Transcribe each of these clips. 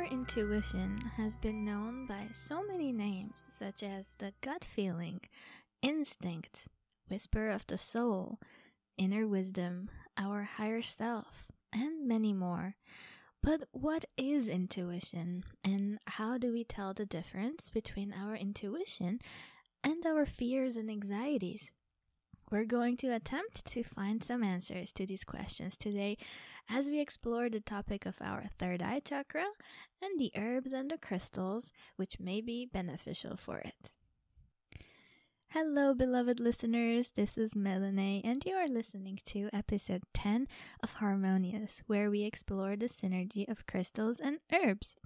Our intuition has been known by so many names, such as the gut feeling, instinct, whisper of the soul, inner wisdom, our higher self, and many more. But what is intuition, and how do we tell the difference between our intuition and our fears and anxieties? We're going to attempt to find some answers to these questions today as we explore the topic of our third eye chakra and the herbs and the crystals which may be beneficial for it. Hello, beloved listeners. This is Meline, and you are listening to episode 10 of Harmonious, where we explore the synergy of crystals and herbs.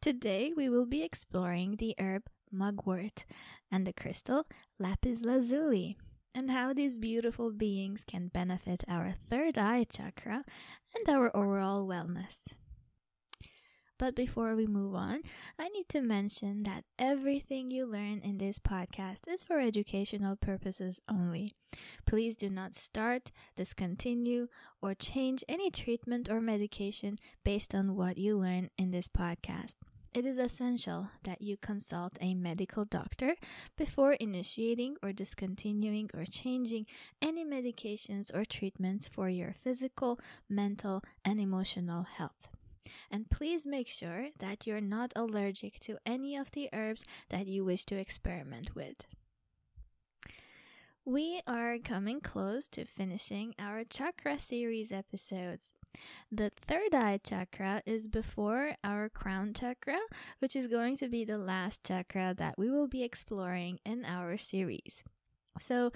Today, we will be exploring the herb mugwort and the crystal lapis lazuli and how these beautiful beings can benefit our third eye chakra and our overall wellness. But before we move on, I need to mention that everything you learn in this podcast is for educational purposes only. Please do not start, discontinue, or change any treatment or medication based on what you learn in this podcast it is essential that you consult a medical doctor before initiating or discontinuing or changing any medications or treatments for your physical, mental, and emotional health. And please make sure that you're not allergic to any of the herbs that you wish to experiment with. We are coming close to finishing our chakra series episodes. The third eye chakra is before our crown chakra, which is going to be the last chakra that we will be exploring in our series. So,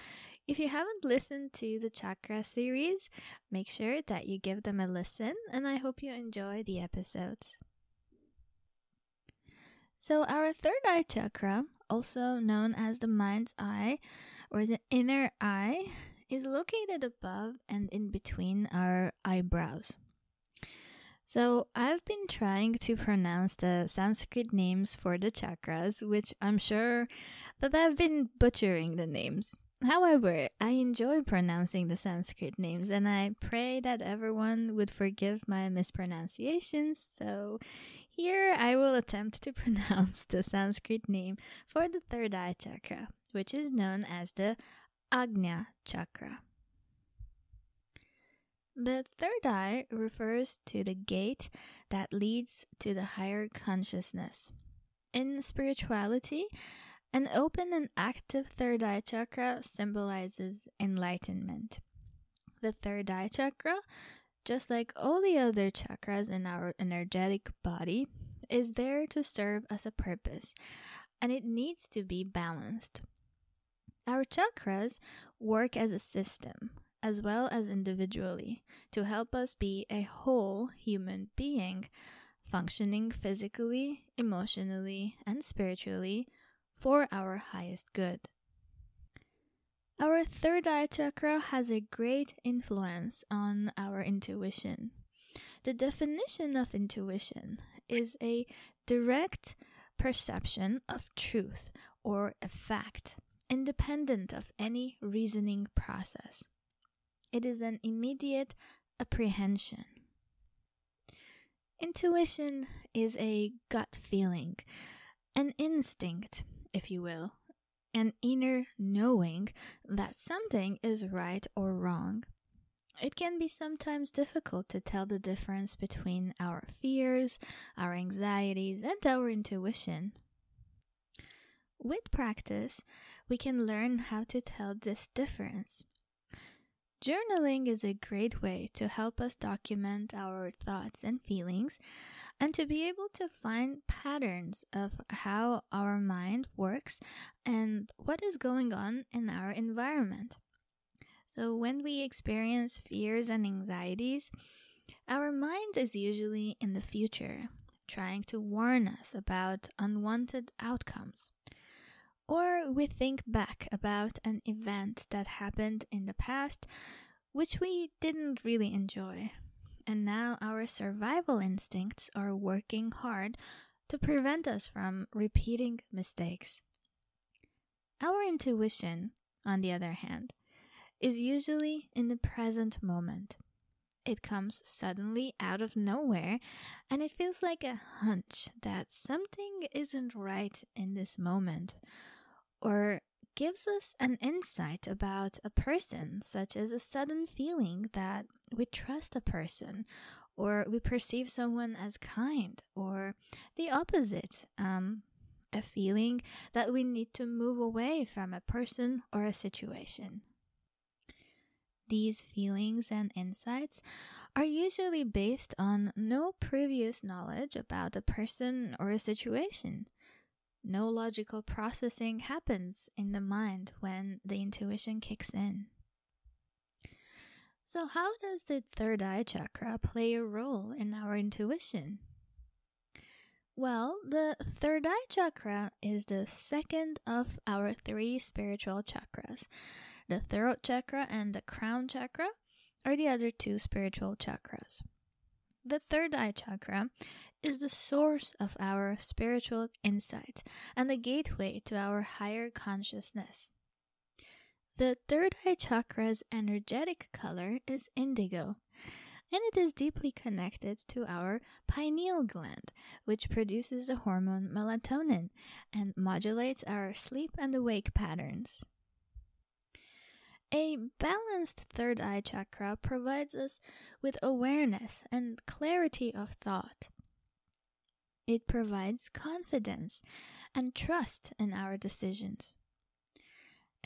if you haven't listened to the chakra series, make sure that you give them a listen, and I hope you enjoy the episodes. So, our third eye chakra, also known as the mind's eye or the inner eye, is located above and in between our eyebrows. So, I've been trying to pronounce the Sanskrit names for the chakras, which I'm sure that I've been butchering the names. However, I enjoy pronouncing the Sanskrit names and I pray that everyone would forgive my mispronunciations. So, here I will attempt to pronounce the Sanskrit name for the third eye chakra, which is known as the Ajna chakra. The third eye refers to the gate that leads to the higher consciousness. In spirituality, an open and active third eye chakra symbolizes enlightenment. The third eye chakra, just like all the other chakras in our energetic body, is there to serve as a purpose and it needs to be balanced. Our chakras work as a system, as well as individually, to help us be a whole human being, functioning physically, emotionally, and spiritually for our highest good. Our third eye chakra has a great influence on our intuition. The definition of intuition is a direct perception of truth or a fact independent of any reasoning process. It is an immediate apprehension. Intuition is a gut feeling, an instinct, if you will, an inner knowing that something is right or wrong. It can be sometimes difficult to tell the difference between our fears, our anxieties, and our intuition. With practice, we can learn how to tell this difference. Journaling is a great way to help us document our thoughts and feelings and to be able to find patterns of how our mind works and what is going on in our environment. So, when we experience fears and anxieties, our mind is usually in the future, trying to warn us about unwanted outcomes. Or we think back about an event that happened in the past which we didn't really enjoy. And now our survival instincts are working hard to prevent us from repeating mistakes. Our intuition, on the other hand, is usually in the present moment. It comes suddenly out of nowhere, and it feels like a hunch that something isn't right in this moment, or gives us an insight about a person, such as a sudden feeling that we trust a person, or we perceive someone as kind, or the opposite, um, a feeling that we need to move away from a person or a situation. These feelings and insights are usually based on no previous knowledge about a person or a situation. No logical processing happens in the mind when the intuition kicks in. So, how does the third eye chakra play a role in our intuition? Well, the third eye chakra is the second of our three spiritual chakras. The throat chakra and the crown chakra are the other two spiritual chakras. The third eye chakra is the source of our spiritual insight and the gateway to our higher consciousness. The third eye chakra's energetic color is indigo, and it is deeply connected to our pineal gland, which produces the hormone melatonin and modulates our sleep and awake patterns. A balanced third eye chakra provides us with awareness and clarity of thought. It provides confidence and trust in our decisions.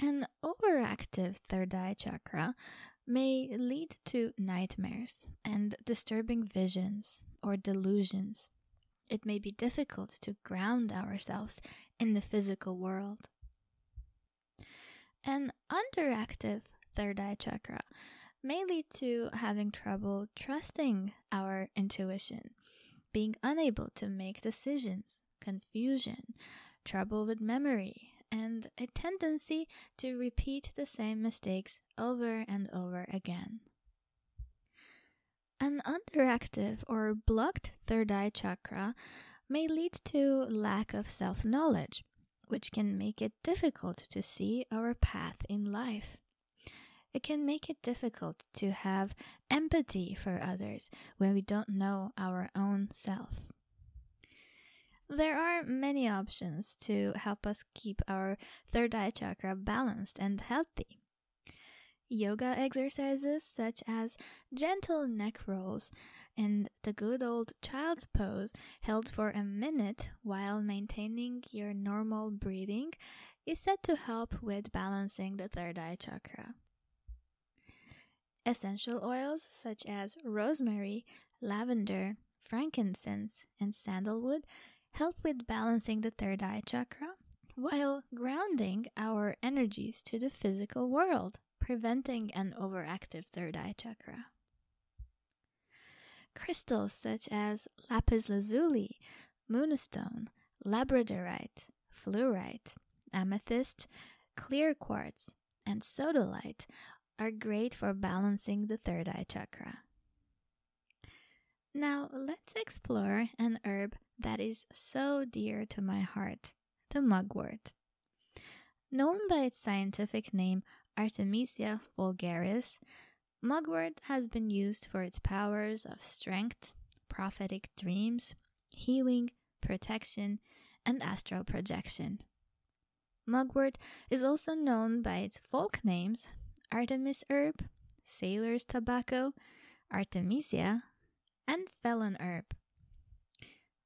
An overactive third eye chakra may lead to nightmares and disturbing visions or delusions. It may be difficult to ground ourselves in the physical world. An underactive third eye chakra may lead to having trouble trusting our intuition, being unable to make decisions, confusion, trouble with memory, and a tendency to repeat the same mistakes over and over again. An underactive or blocked third eye chakra may lead to lack of self knowledge, which can make it difficult to see our path in life. It can make it difficult to have empathy for others when we don't know our own self. There are many options to help us keep our third eye chakra balanced and healthy. Yoga exercises such as gentle neck rolls and the good old child's pose held for a minute while maintaining your normal breathing is said to help with balancing the third eye chakra. Essential oils such as rosemary, lavender, frankincense, and sandalwood help with balancing the third eye chakra while grounding our energies to the physical world, preventing an overactive third eye chakra. Crystals such as lapis lazuli, moonstone, labradorite, fluorite, amethyst, clear quartz, and sodalite are great for balancing the third eye chakra. Now, let's explore an herb that is so dear to my heart the mugwort. Known by its scientific name Artemisia vulgaris, mugwort has been used for its powers of strength, prophetic dreams, healing, protection, and astral projection. Mugwort is also known by its folk names Artemis herb, sailor's tobacco, Artemisia, and felon herb.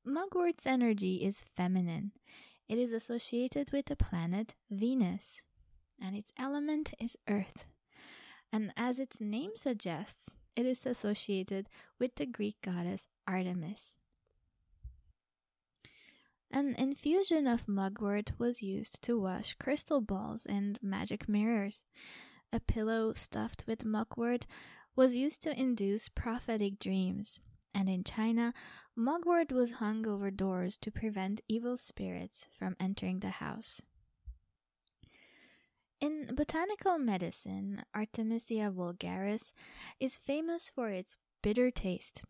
Mugwort's energy is feminine. It is associated with the planet Venus, and its element is earth. And as its name suggests, it is associated with the Greek goddess Artemis. An infusion of mugwort was used to wash crystal balls and magic mirrors. A pillow stuffed with mugwort was used to induce prophetic dreams, and in China, mugwort was hung over doors to prevent evil spirits from entering the house. In botanical medicine, Artemisia vulgaris is famous for its bitter taste,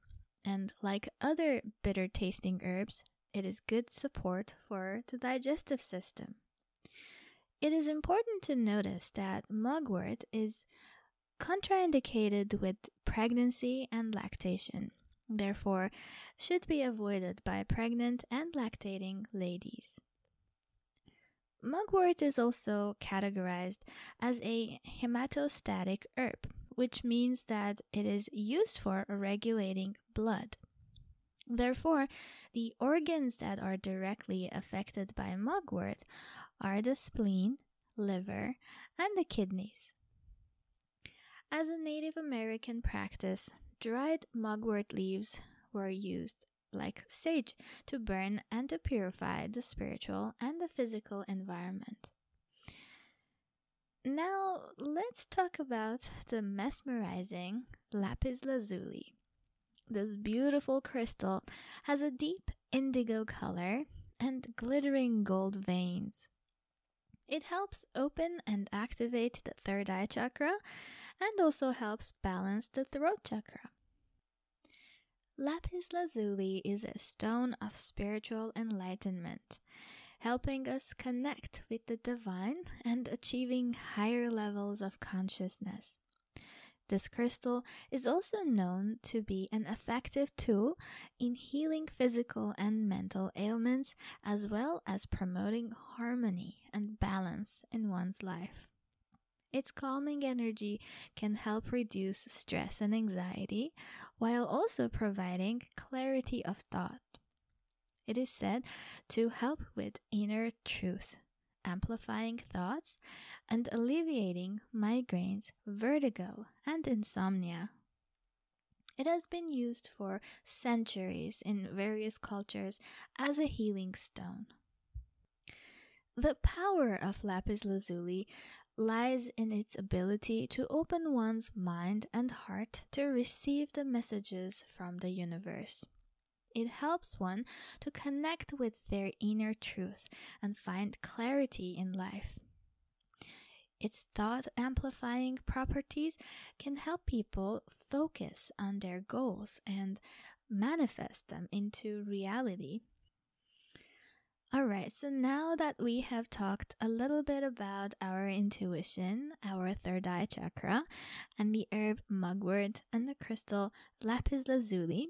and like other bitter tasting herbs, it is good support for the digestive system. It is important to notice that mugwort is contraindicated with pregnancy and lactation, therefore, should be avoided by pregnant and lactating ladies. Mugwort is also categorized as a hematostatic herb, which means that it is used for regulating blood. Therefore, the organs that are directly affected by mugwort are the spleen, liver, and the kidneys. As a Native American practice, dried mugwort leaves were used like sage to burn and to purify the spiritual and the physical environment. Now, let's talk about the mesmerizing lapis lazuli. This beautiful crystal has a deep indigo color and glittering gold veins. It helps open and activate the third eye chakra and also helps balance the throat chakra. Lapis lazuli is a stone of spiritual enlightenment, helping us connect with the divine and achieving higher levels of consciousness. This crystal is also known to be an effective tool in healing physical and mental ailments, as well as promoting harmony and balance in one's life. Its calming energy can help reduce stress and anxiety while also providing clarity of thought. It is said to help with inner truth, amplifying thoughts, and alleviating migraines, vertigo, and insomnia. It has been used for centuries in various cultures as a healing stone. The power of lapis lazuli lies in its ability to open one's mind and heart to receive the messages from the universe. It helps one to connect with their inner truth and find clarity in life. Its thought amplifying properties can help people focus on their goals and manifest them into reality Alright, so now that we have talked a little bit about our intuition, our third eye chakra, and the herb mugwort and the crystal lapis lazuli,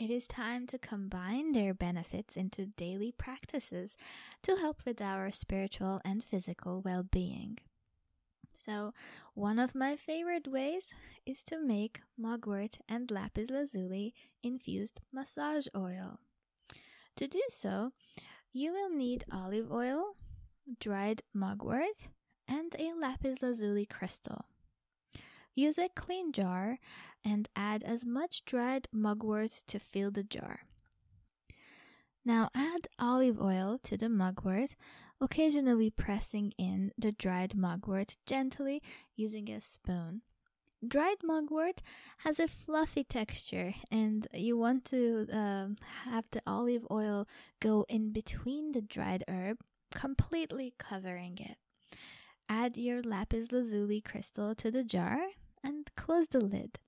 it is time to combine their benefits into daily practices to help with our spiritual and physical well being. So, one of my favorite ways is to make mugwort and lapis lazuli infused massage oil. To do so, you will need olive oil, dried mugwort, and a lapis lazuli crystal. Use a clean jar and add as much dried mugwort to fill the jar. Now add olive oil to the mugwort, occasionally pressing in the dried mugwort gently using a spoon. Dried mugwort has a fluffy texture, and you want to uh, have the olive oil go in between the dried herb, completely covering it. Add your lapis lazuli crystal to the jar and close the lid.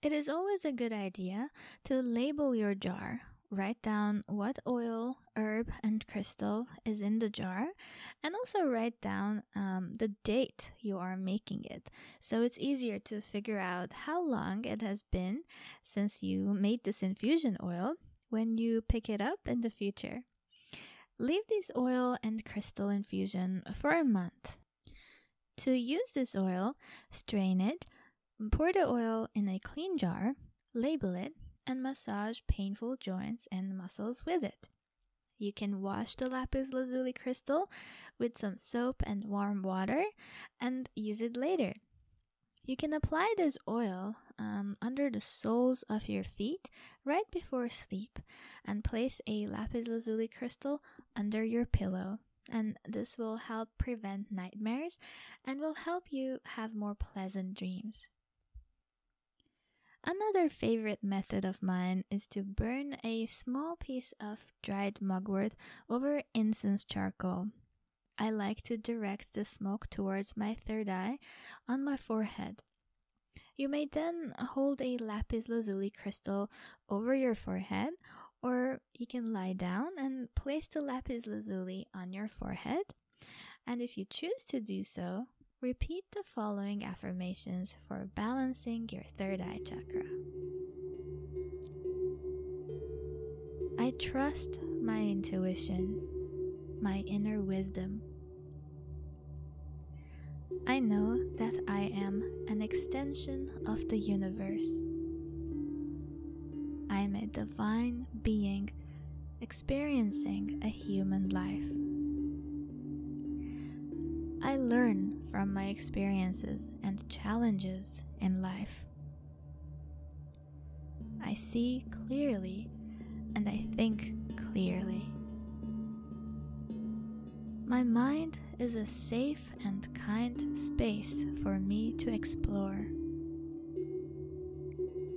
It is always a good idea to label your jar write down what oil, herb, and crystal is in the jar, and also write down um, the date you are making it. So it's easier to figure out how long it has been since you made this infusion oil when you pick it up in the future. Leave this oil and crystal infusion for a month. To use this oil, strain it, pour the oil in a clean jar, label it, and massage painful joints and muscles with it. You can wash the lapis lazuli crystal with some soap and warm water and use it later. You can apply this oil um, under the soles of your feet right before sleep and place a lapis lazuli crystal under your pillow. And this will help prevent nightmares and will help you have more pleasant dreams. Another favorite method of mine is to burn a small piece of dried mugwort over incense charcoal. I like to direct the smoke towards my third eye on my forehead. You may then hold a lapis lazuli crystal over your forehead, or you can lie down and place the lapis lazuli on your forehead. And if you choose to do so, repeat the following affirmations for balancing your third eye chakra. I trust my intuition, my inner wisdom. I know that I am an extension of the universe. I am a divine being experiencing a human life. I learn from my experiences and challenges in life. I see clearly and I think clearly. My mind is a safe and kind space for me to explore.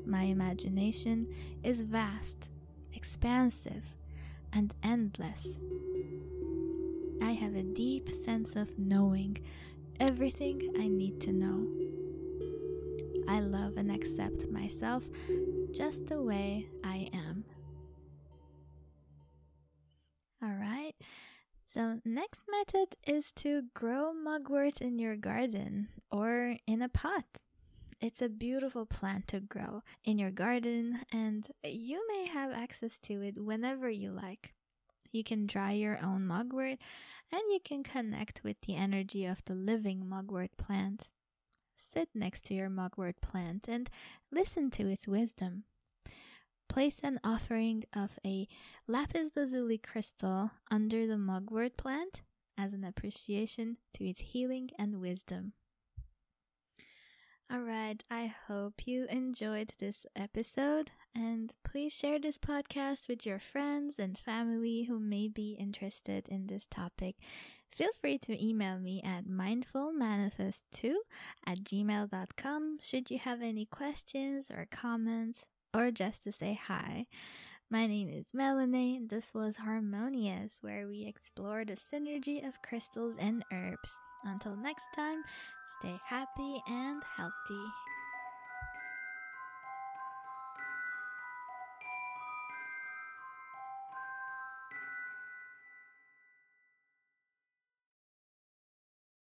My imagination is vast, expansive, and endless. I have a deep sense of knowing everything I need to know. I love and accept myself just the way I am. Alright, so next method is to grow mugwort in your garden or in a pot. It's a beautiful plant to grow in your garden, and you may have access to it whenever you like. You can dry your own mugwort and you can connect with the energy of the living mugwort plant. Sit next to your mugwort plant and listen to its wisdom. Place an offering of a lapis lazuli crystal under the mugwort plant as an appreciation to its healing and wisdom. Alright, I hope you enjoyed this episode and please share this podcast with your friends and family who may be interested in this topic. Feel free to email me at mindfulmanifest2 at gmail.com should you have any questions or comments or just to say hi. My name is Meline. This was Harmonious, where we explore the synergy of crystals and herbs. Until next time, stay happy and healthy.